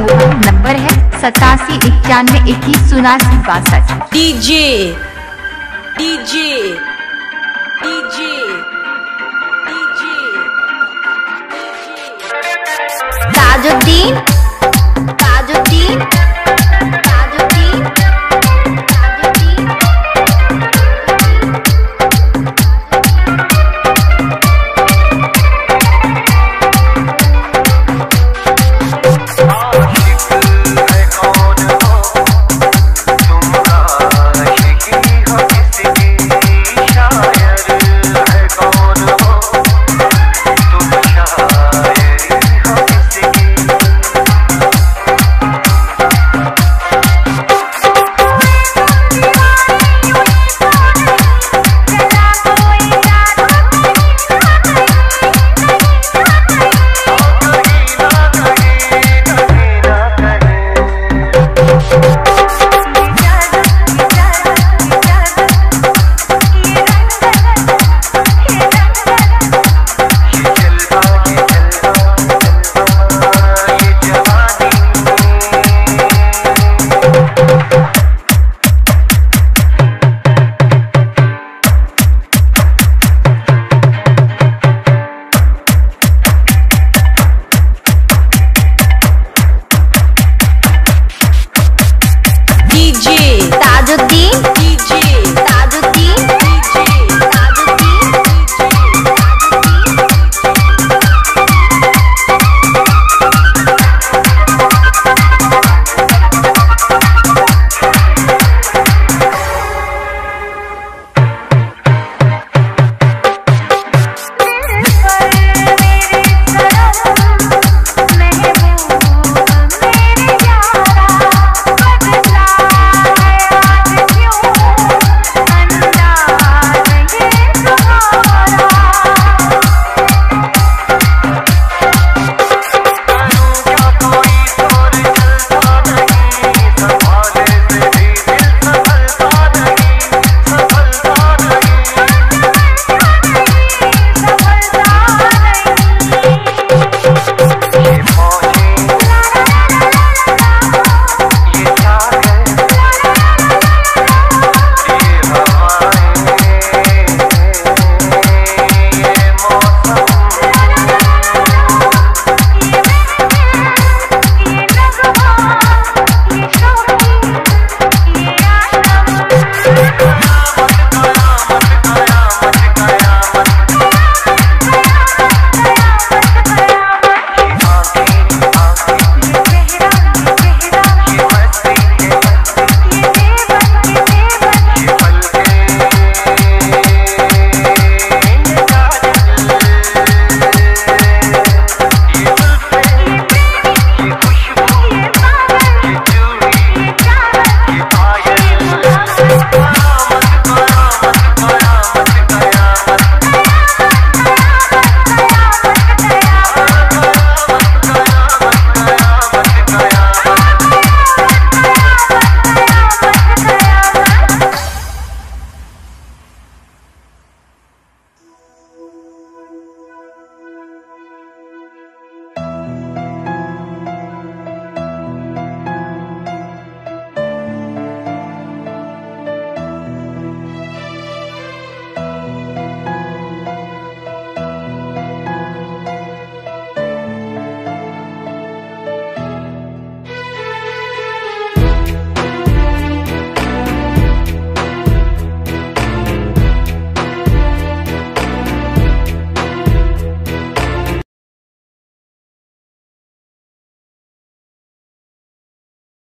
Number है सतासी इक्यानवे इक्कीस उनासी बासठ। DJ DJ DJ DJ Rajuddin